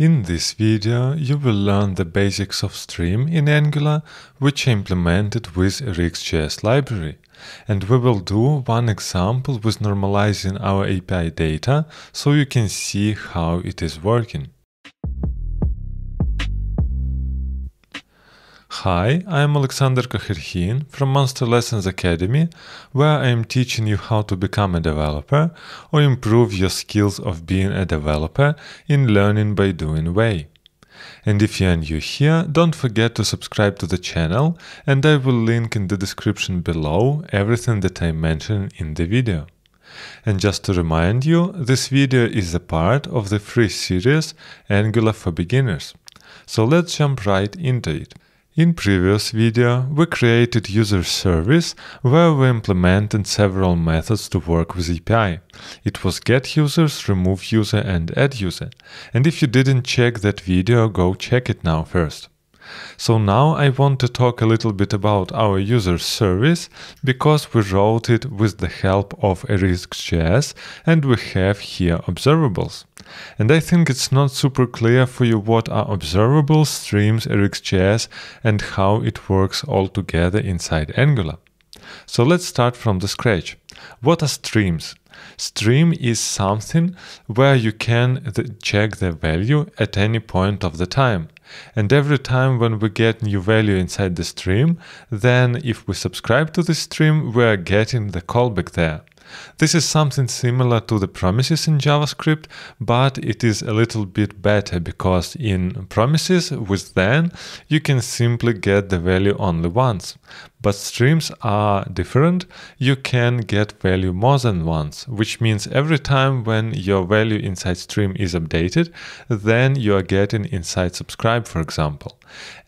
In this video, you will learn the basics of Stream in Angular, which I implemented with RxJS library. And we will do one example with normalizing our API data, so you can see how it is working. Hi, I am Alexander Kocherhin from Monster Lessons Academy, where I am teaching you how to become a developer or improve your skills of being a developer in Learning by Doing way. And if you are new here, don't forget to subscribe to the channel and I will link in the description below everything that I mentioned in the video. And just to remind you, this video is a part of the free series Angular for Beginners. So let's jump right into it. In previous video, we created user service where we implemented several methods to work with API. It was get users, remove user and add user. And if you didn't check that video, go check it now first. So now I want to talk a little bit about our user service because we wrote it with the help of RxJS and we have here observables. And I think it's not super clear for you what are observables, streams, RxJS and how it works all together inside Angular. So let's start from the scratch. What are streams? Stream is something where you can check the value at any point of the time. And every time when we get new value inside the stream, then if we subscribe to the stream, we are getting the callback there. This is something similar to the promises in JavaScript, but it is a little bit better because in promises with then you can simply get the value only once. But streams are different. You can get value more than once, which means every time when your value inside stream is updated, then you are getting inside subscribe, for example.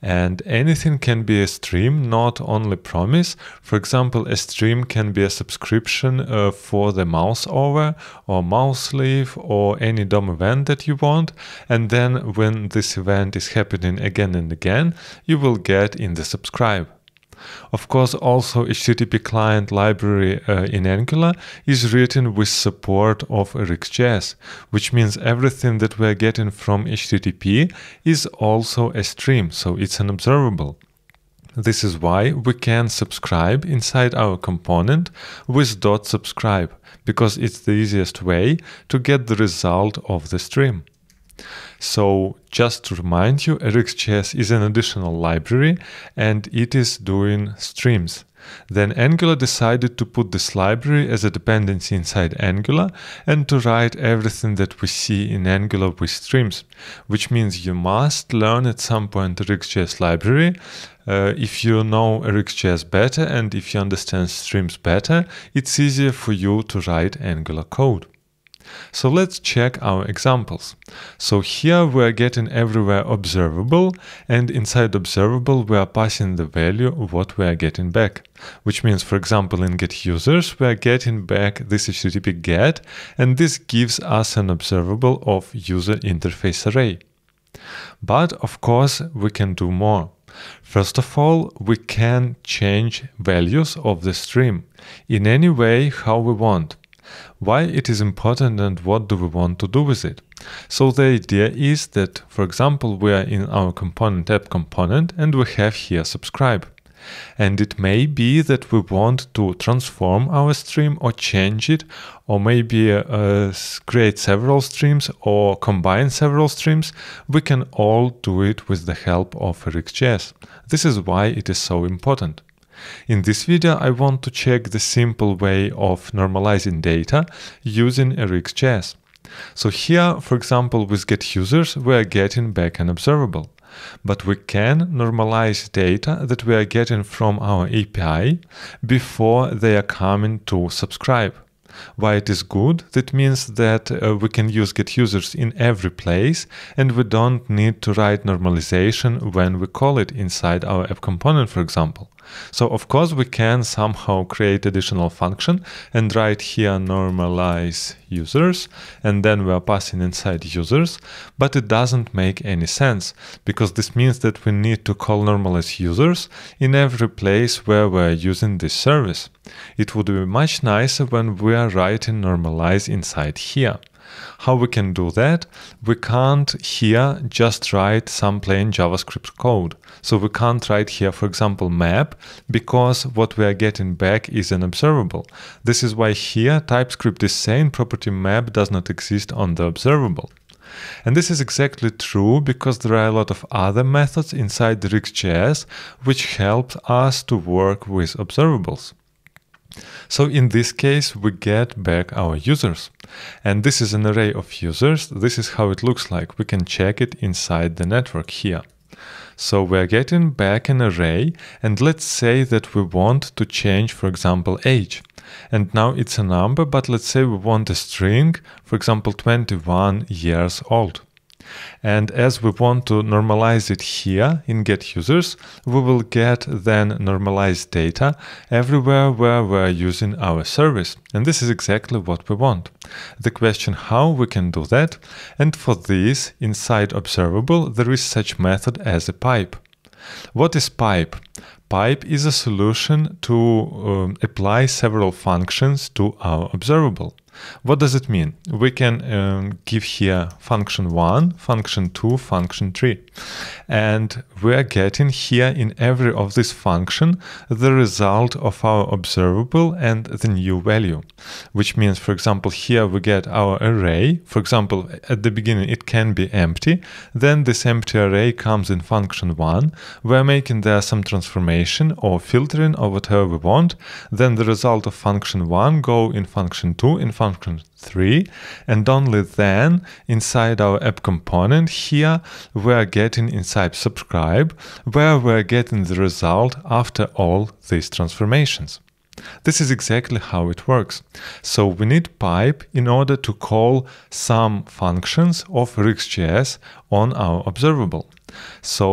And anything can be a stream, not only promise. For example, a stream can be a subscription uh, for the mouse over or mouse leave or any DOM event that you want. And then when this event is happening again and again, you will get in the subscribe. Of course, also HTTP client library uh, in Angular is written with support of RxJS, which means everything that we're getting from HTTP is also a stream, so it's an observable. This is why we can subscribe inside our component with .subscribe, because it's the easiest way to get the result of the stream. So just to remind you, RxJS is an additional library and it is doing streams. Then Angular decided to put this library as a dependency inside Angular and to write everything that we see in Angular with streams, which means you must learn at some point RxJS library. Uh, if you know RxJS better and if you understand streams better, it's easier for you to write Angular code. So let's check our examples. So here we are getting everywhere observable and inside observable we are passing the value of what we are getting back. Which means for example in get users we are getting back this HTTP get and this gives us an observable of user interface array. But of course we can do more. First of all, we can change values of the stream in any way how we want why it is important and what do we want to do with it. So the idea is that, for example, we are in our component app component and we have here subscribe. And it may be that we want to transform our stream or change it, or maybe uh, create several streams or combine several streams. We can all do it with the help of RxJS. This is why it is so important. In this video I want to check the simple way of normalizing data using RxJS. So here, for example, with get users, we are getting back an observable. But we can normalize data that we are getting from our API before they are coming to subscribe. Why it is good? That means that uh, we can use get users in every place and we don't need to write normalization when we call it inside our app component, for example. So of course we can somehow create additional function and write here normalize users and then we are passing inside users, but it doesn't make any sense because this means that we need to call normalize users in every place where we are using this service. It would be much nicer when we are writing normalize inside here. How we can do that? We can't here just write some plain JavaScript code. So we can't write here, for example, map, because what we are getting back is an observable. This is why here TypeScript is saying property map does not exist on the observable. And this is exactly true because there are a lot of other methods inside the RxJS which help us to work with observables. So in this case, we get back our users. And this is an array of users. This is how it looks like. We can check it inside the network here. So we're getting back an array and let's say that we want to change, for example, age. And now it's a number, but let's say we want a string, for example, 21 years old. And as we want to normalize it here in get users, we will get then normalized data everywhere where we're using our service. And this is exactly what we want. The question how we can do that. And for this, inside observable, there is such method as a pipe. What is pipe? Pipe is a solution to um, apply several functions to our observable. What does it mean? We can um, give here function 1, function 2, function 3. And we're getting here in every of this function the result of our observable and the new value. Which means, for example, here we get our array. For example, at the beginning it can be empty. Then this empty array comes in function 1. We're making there some transformation or filtering or whatever we want. Then the result of function 1 go in function 2, in function function 3 and only then inside our app component here we're getting inside subscribe where we're getting the result after all these transformations. This is exactly how it works. So we need pipe in order to call some functions of RxJS on our observable. So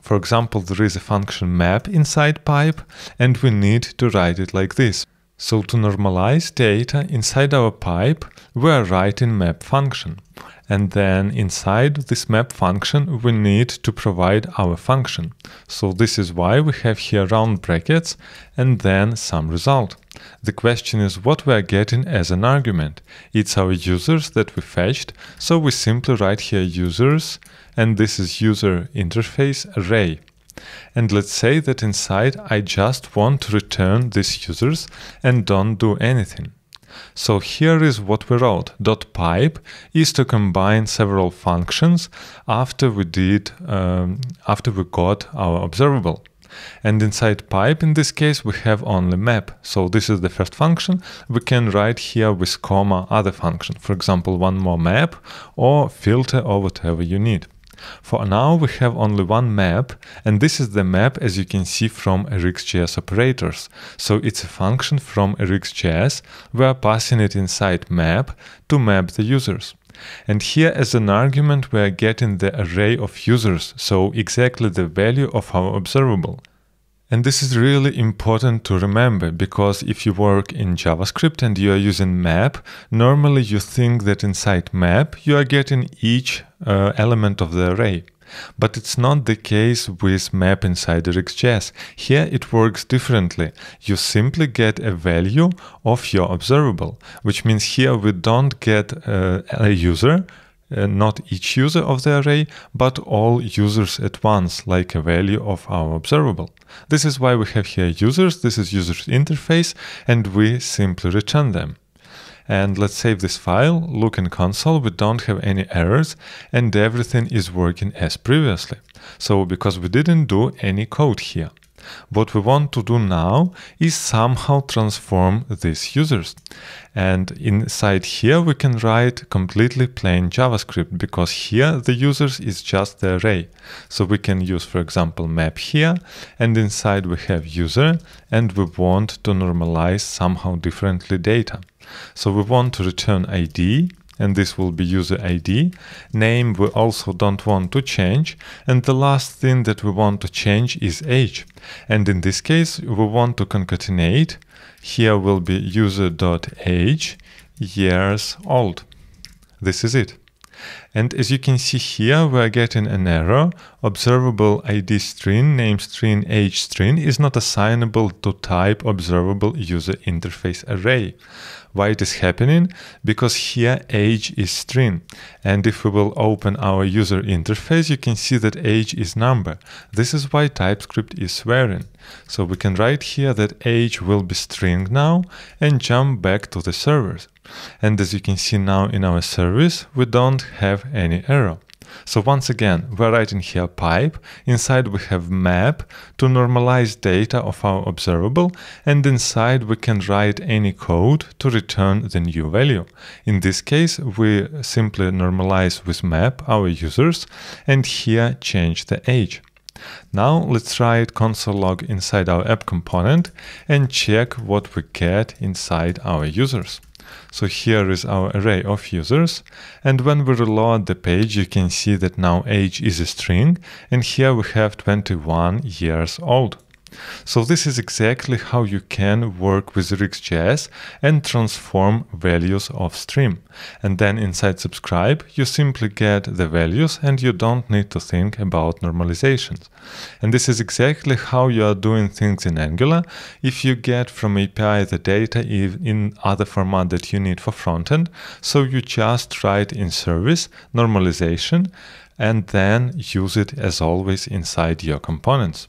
for example, there is a function map inside pipe and we need to write it like this. So to normalize data inside our pipe, we are writing map function. And then inside this map function, we need to provide our function. So this is why we have here round brackets and then some result. The question is what we are getting as an argument. It's our users that we fetched, so we simply write here users, and this is user interface array. And let's say that inside I just want to return these users and don't do anything. So here is what we wrote. Dot pipe is to combine several functions after we did um, after we got our observable. And inside pipe, in this case, we have only map. So this is the first function. We can write here with comma other function. For example, one more map or filter or whatever you need. For now we have only one map and this is the map as you can see from RxJS operators. So it's a function from RxJS, we are passing it inside map to map the users. And here as an argument we are getting the array of users, so exactly the value of our observable. And this is really important to remember because if you work in JavaScript and you are using map, normally you think that inside map you are getting each uh, element of the array. But it's not the case with map inside RxJS. Here it works differently. You simply get a value of your observable, which means here we don't get uh, a user, uh, not each user of the array, but all users at once, like a value of our observable. This is why we have here users, this is user interface, and we simply return them. And let's save this file, look in console, we don't have any errors, and everything is working as previously. So because we didn't do any code here. What we want to do now is somehow transform these users. And inside here we can write completely plain JavaScript because here the users is just the array. So we can use for example map here and inside we have user and we want to normalize somehow differently data. So we want to return ID and this will be user ID. Name we also don't want to change. And the last thing that we want to change is age. And in this case, we want to concatenate. Here will be user.age years old. This is it. And as you can see here, we're getting an error. Observable ID string, name string, age string is not assignable to type observable user interface array. Why it is happening? Because here age is string. And if we will open our user interface, you can see that age is number. This is why TypeScript is swearing. So we can write here that age will be string now and jump back to the servers. And as you can see now in our service, we don't have any error. So once again, we're writing here pipe, inside we have map to normalize data of our observable, and inside we can write any code to return the new value. In this case, we simply normalize with map our users, and here change the age. Now let's write console log inside our app component and check what we get inside our users. So here is our array of users. And when we reload the page, you can see that now age is a string. And here we have 21 years old. So this is exactly how you can work with RxJS and transform values of stream. And then inside subscribe, you simply get the values and you don't need to think about normalizations. And this is exactly how you are doing things in Angular. If you get from API the data in other format that you need for frontend, so you just write in service normalization and then use it as always inside your components.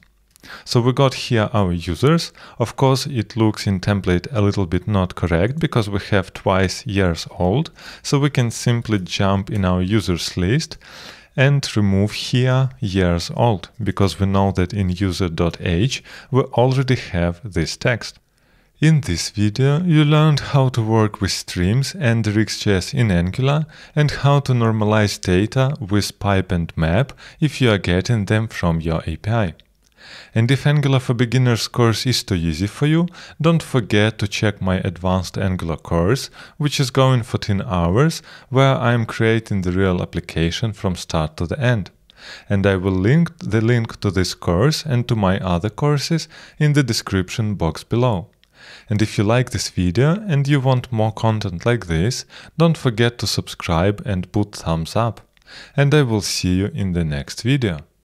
So we got here our users. Of course, it looks in template a little bit not correct because we have twice years old. So we can simply jump in our users list and remove here years old because we know that in user.age we already have this text. In this video, you learned how to work with streams and RxJS in Angular and how to normalize data with pipe and map if you are getting them from your API. And if Angular for Beginners course is too easy for you, don't forget to check my Advanced Angular course, which is going 14 hours, where I am creating the real application from start to the end. And I will link the link to this course and to my other courses in the description box below. And if you like this video and you want more content like this, don't forget to subscribe and put thumbs up. And I will see you in the next video.